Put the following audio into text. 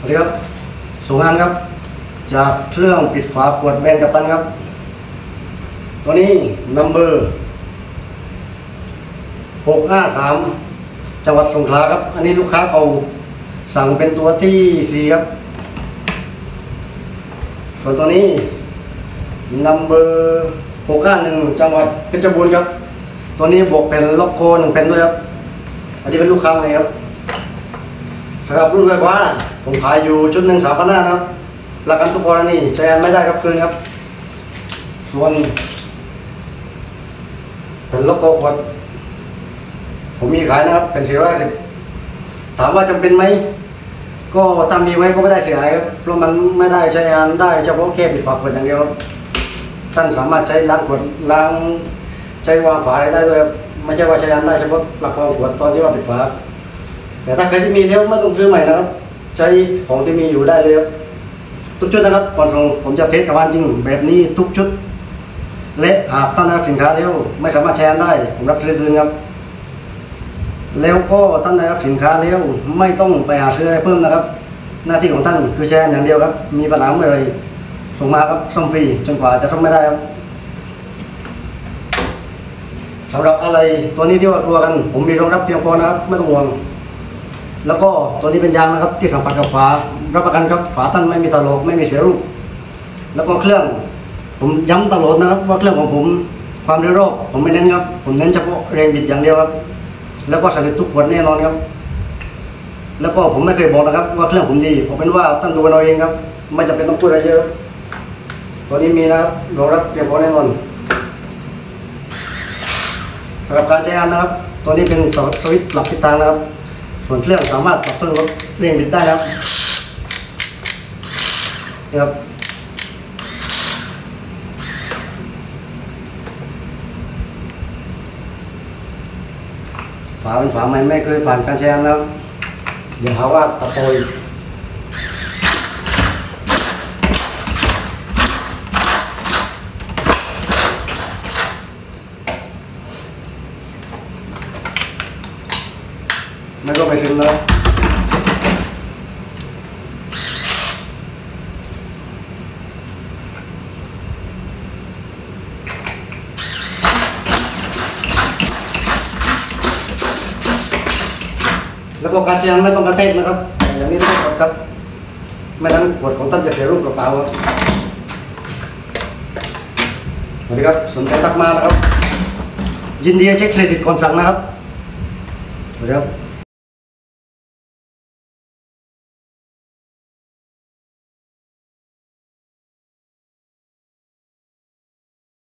สวัสดีครับสุงานครับ จากเครื่องปิดฝาขวดแบนกัปตันครับ ตัวนี้นัมเบอร์หกห้าสามจังหวัดสงขลาครับ อันนี้ลูกค้าเก่าสั่งเป็นตัวที่สี่ครับ ส่วนตัวนี้นัมเบอร์หกห้าหนึ่งจังหวัดเพชรบูรณ์ครับ ตัวนี้บวกเป็นล็อกโคหนึ่งเป็นด้วยครับ อันนี้เป็นลูกค้าใหม่ครับ สำหรับรุ่นไฟฟ้าผมขายอยู่ชุดหนึ่งสามพันห้านะครับหลักการทุกกรณีใช้งานไม่ได้ครับคืนครับ ส่วนเป็นล็อกโคขวดผมมีขายนะครับ เป็นสี่ร้อยสิบถามว่าจำเป็นไหมก็ถ้ามีไว้ก็ไม่ได้เสียหายครับเพราะมันไม่ได้ใช้งานได้เฉพาะแค่ปิดฝาขวดอย่างเดียวครับท่านสามารถใช้ล้างขวดล้างใช้วางฝาอะไรได้ด้วยไม่ใช่ว่าใช้งานได้เฉพาะประคองขวดตอนที่ว่าปิดฝา แต่ถ้าใครที่มีแล้วไม่ต้องซื้อใหม่นะครับ ใช้ของที่มีอยู่ได้เลยครับทุกชุดนะครับก่อนส่งผมจะเทสกับวันจริงแบบนี้ทุกชุด และหากท่านรับสินค้าแล้วไม่สามารถใช้งานได้ ผมรับซื้อคืนครับ แล้วก็ท่านได้รับสินค้าแล้วไม่ต้องไปหาซื้ออะไรเพิ่มนะครับ หน้าที่ของท่านคือแชร์อย่างเดียวครับ มีปัญหาเมื่อไรส่งมาครับซ่อมฟรีจนกว่าจะซ่อมไม่ได้ครับสำหรับอะไรตัวนี้ที่ว่าตัวกัน ผมมีรองรับเพียงพอนะครับไม่ต้องห่วง แล้วก็ตัวนี้เป็นยางนะครับที่สัมผัสกับฝารับประกันครับฝาท่านไม่มีถลกไม่มีเสียรูป แล้วก็เครื่องผมย้ำตลอดนะครับ ว่าเครื่องของผมความเร็วรอบผมไม่เน้นครับ ผมเน้นเฉพาะแรงบิดอย่างเดียวครับ แล้วก็สนิททุกขวดแน่นอนครับ แล้วก็ผมไม่เคยบอกนะครับ ว่าเครื่องผมดีผมเป็นว่าท่านดูกันเอาเองครับ ไม่จำเป็นต้องพูดอะไรเยอะ ตัวนี้มีนะครับรองรับเพียงพอแน่นอนสำหรับการใช้งานนะครับ ตัวนี้เป็นสวิตช์หลับทิศทางนะครับ ส่วนเครื่องสามารถปรับเพิ่มลดเร่งบิดได้นะครับครับฝาเป็นฝาใหม่ไม่เคยผ่านการใช้งานแล้วอย่าหาว่าตะโกย ไม่ก็ไปซึมแล้วแล้วก็การใช้งานไม่ต้องกระเทกนะครับ อย่างนี้ต้องกดครับ ไม่นั้นขวดของท่านจะเสียรูปเปล่าครับสวัสดีครับสนใจทักมานะครับ ยินดีเช็คเครดิตก่อนสั่งนะครับสวัสดีครับ